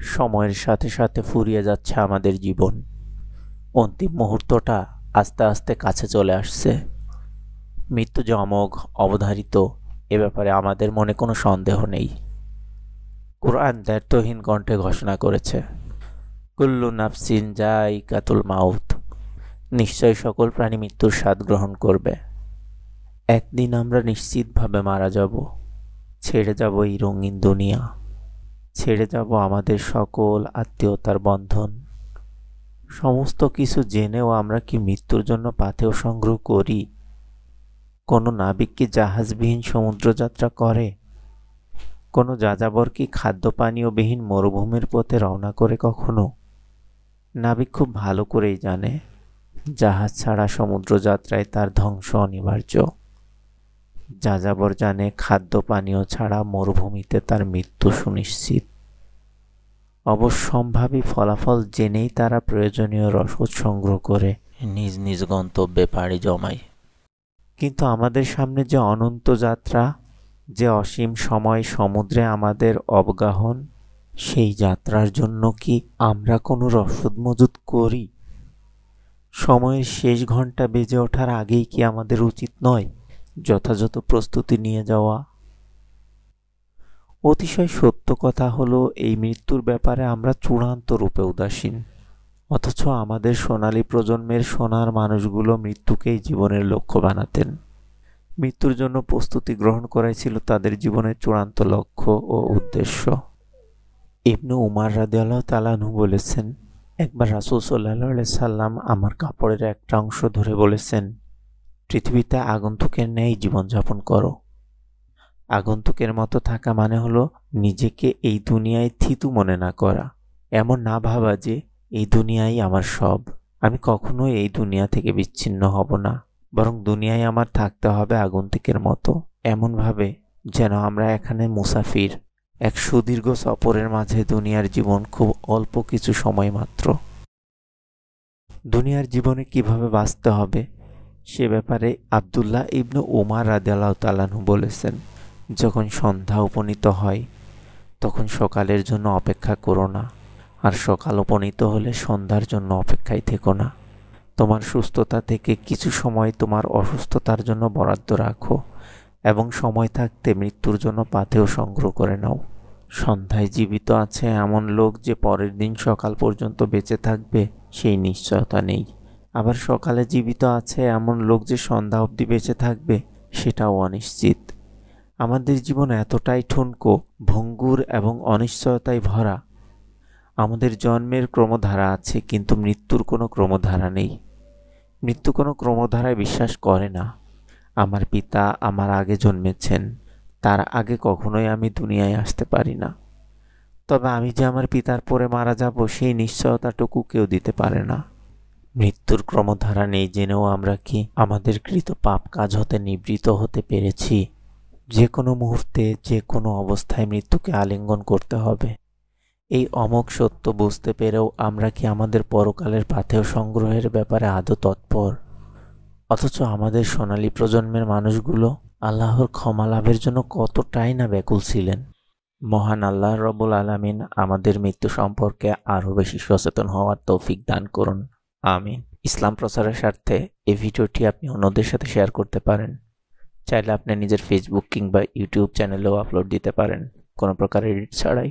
সময়ের সাথে সাথে ফুরিয়ে যাচ্ছে আমাদের জীবন। অন্তিম মুহূর্তটা আস্তে আস্তে কাছে চলে আসছে। মৃত্যু অমোঘ অবধারিত, এ ব্যাপারে আমাদের মনে কোনো সন্দেহ নেই। কোরআন দায়িত্বহীন কণ্ঠে ঘোষণা করেছে, কুল্লু নাফসিন যাই কাতুল মাউথ নিশ্চয় সকল প্রাণী মৃত্যুর স্বাদ গ্রহণ করবে। একদিন আমরা নিশ্চিতভাবে মারা যাব, ছেড়ে যাব এই রঙিন দুনিয়া। ছেড়ে যাব আমাদের সকল আত্মীয়তার বন্ধন। সমস্ত কিছু জেনেও আমরা কি মৃত্যুর জন্য পাথেও সংগ্রহ করি? কোনো নাবিক কি জাহাজবিহীন সমুদ্রযাত্রা করে? কোনো যাযাবর কি খাদ্য পানীয়বিহীন মরুভূমির পথে রওনা করে কখনো? নাবিক খুব ভালো করেই জানে, জাহাজ ছাড়া সমুদ্রযাত্রায় তার ধ্বংস অনিবার্য। যাযাবর জানে খাদ্য পানীয় ছাড়া মরুভূমিতে তার মৃত্যু সুনিশ্চিত। অবশ্যম্ভাবী ফলাফল জেনেই তারা প্রয়োজনীয় রসদ সংগ্রহ করে। নিজ নিজ গন্তব্যে পাড়ি জমায়। কিন্তু আমাদের সামনে যে অনন্ত যাত্রা যে অসীম সময় সমুদ্রে আমাদের অবগাহন সেই যাত্রার জন্য কি আমরা কোনো রসদ মজুত করি? সময়ের শেষ ঘণ্টা বেজে ওঠার আগেই কি আমাদের উচিত নয়? যথাযথ প্রস্তুতি নিয়ে যাওয়া। অতিশয় সত্য কথা হলো, এই মৃত্যুর ব্যাপারে আমরা চূড়ান্ত রূপে উদাসীন। অথচ আমাদের সোনালী প্রজন্মের সোনার মানুষগুলো মৃত্যুকেই জীবনের লক্ষ্য বানাতেন। মৃত্যুর জন্য প্রস্তুতি গ্রহণ করাই ছিল তাদের জীবনের চূড়ান্ত লক্ষ্য ও উদ্দেশ্য। ইবনু উমার রাদিয়াল্লাহ তালানহু বলেছেন, একবার রাসুল সাল্লাহ সাল্লাম আমার কাপড়ের একটা অংশ ধরে বলেছেন পৃথিবীতে আগন্তুকের ন্যায় জীবনযাপন করো। আগন্তুকের মতো থাকা মানে হলো নিজেকে এই দুনিয়ায় থিতু মনে না করা। এমন না ভাবা যে এই দুনিয়াই আমার সব। আমি কখনোই এই দুনিয়া থেকে বিচ্ছিন্ন হব না। বরং দুনিয়ায় আমার থাকতে হবে আগন্তুকের মতো। এমনভাবে যেন আমরা এখানে মুসাফির, এক সুদীর্ঘ সফরের মাঝে দুনিয়ার জীবন খুব অল্প কিছু সময় মাত্র। দুনিয়ার জীবনে কীভাবে বাঁচতে হবে সে ব্যাপারে আবদুল্লাহ ইবনু উমার রাদিয়াল্লাহ তালানহু বলেছেন, যখন সন্ধ্যা উপনীত হয়, তখন সকালের জন্য অপেক্ষা করো না, আর সকাল উপনীত হলে সন্ধ্যার জন্য অপেক্ষায় থেকো না। তোমার সুস্থতা থেকে কিছু সময় তোমার অসুস্থতার জন্য বরাদ্দ রাখো, এবং সময় থাকতে মৃত্যুর জন্য পাথেও সংগ্রহ করে নাও। সন্ধ্যায় জীবিত আছে এমন লোক যে পরের দিন সকাল পর্যন্ত বেঁচে থাকবে, সেই নিশ্চয়তা নেই। আবার সকালে জীবিত আছে এমন লোক যে সন্ধ্যা অবধি বেঁচে থাকবে, সেটাও অনিশ্চিত। আমাদের জীবন এতটাই ঠুনকো, ভঙ্গুর এবং অনিশ্চয়তায় ভরা। আমাদের জন্মের ক্রমধারা আছে, কিন্তু মৃত্যুর কোনো ক্রমধারা নেই। মৃত্যু কোনো ক্রমধারায় বিশ্বাস করে না। আমার পিতা আমার আগে জন্মেছেন, তার আগে কখনোই আমি দুনিয়ায় আসতে পারি না। তবে আমি যে আমার পিতার পরে মারা যাব, সেই নিশ্চয়তাটুকু কেউ দিতে পারে না। মৃত্যুর ক্রমধারা নেই জেনেও আমরা কি আমাদের কৃত পাপ কাজ হতে নিবৃত হতে পেরেছি? যে কোনো মুহূর্তে, যে কোনো অবস্থায় মৃত্যুকে আলিঙ্গন করতে হবে। এই অমোক সত্য বুঝতে পেরেও আমরা কি আমাদের পরকালের পাথেয় সংগ্রহের ব্যাপারে আদৌ তৎপর? অথচ আমাদের সোনালী প্রজন্মের মানুষগুলো আল্লাহর ক্ষমা লাভের জন্য কতটাই না ব্যাকুল ছিলেন? মহান আল্লাহ রবুল আলমিন আমাদের মৃত্যু সম্পর্কে আরও বেশি সচেতন হওয়ার তৌফিক দান করুন। আমিন। ইসলাম প্রচারের স্বার্থে এই ভিডিওটি আপনি অন্যদের সাথে শেয়ার করতে পারেন। চাইলে আপনি নিজের ফেসবুক কিংবা ইউটিউব চ্যানেলেও আপলোড দিতে পারেন। কোনো প্রকার এডিট ছাড়াই।